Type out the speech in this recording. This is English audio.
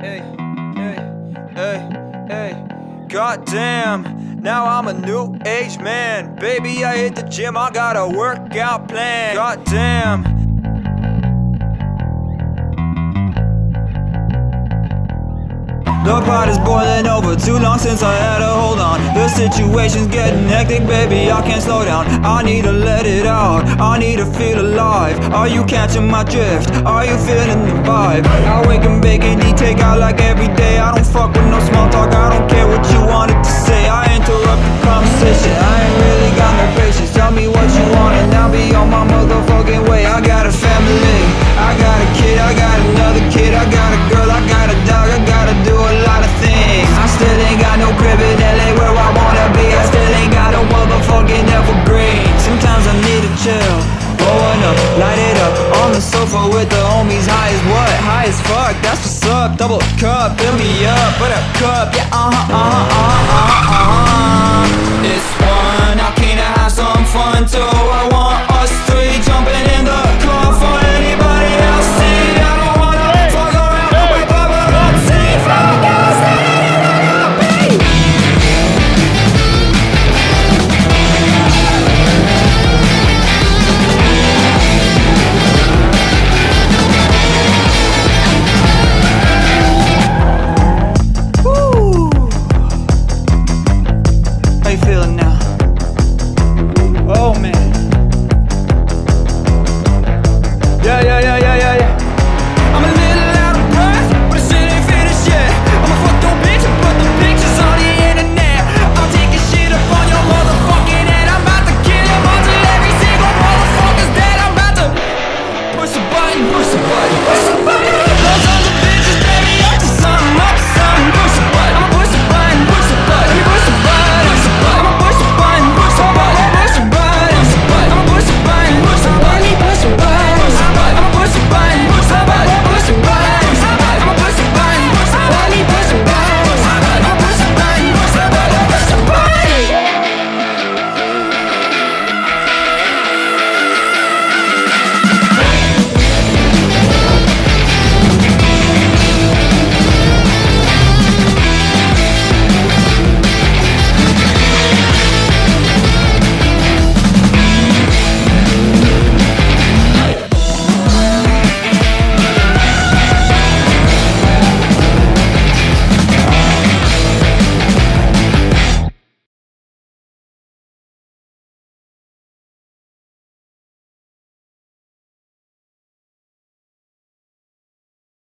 hey, hey, hey, hey. Goddamn, now I'm a new age man. Baby, I hit the gym, I got a workout plan. Goddamn. The pot is boiling over, too long since I had a hold on The situation's getting hectic, baby, I can't slow down I need to let it out, I need to feel alive Are you catching my drift? Are you feeling the vibe? I wake and bake and eat Blowing up, light it up On the sofa with the homies High as what? High as fuck, that's what's up. Double cup, fill me up, put a cup. Yeah, uh-huh, uh-huh, uh-huh, uh-huh It's one Thank you.